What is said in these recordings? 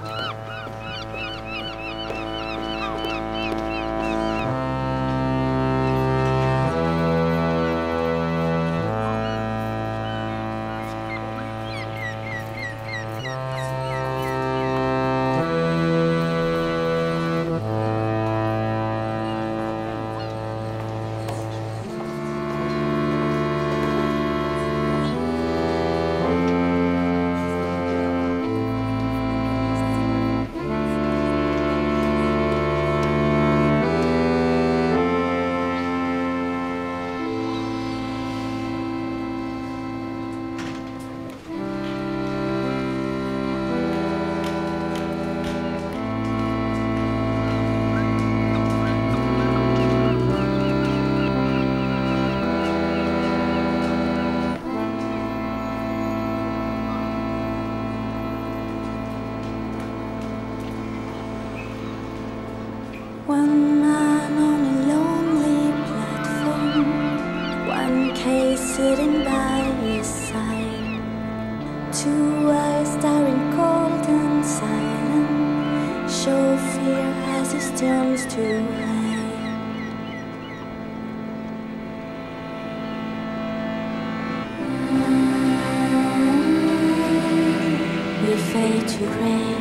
Uh... two are staring cold and silent, show fear as it turns to rain. We fade to grey.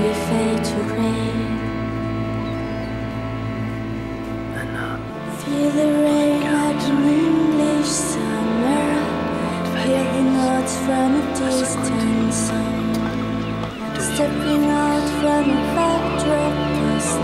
We fade to rain.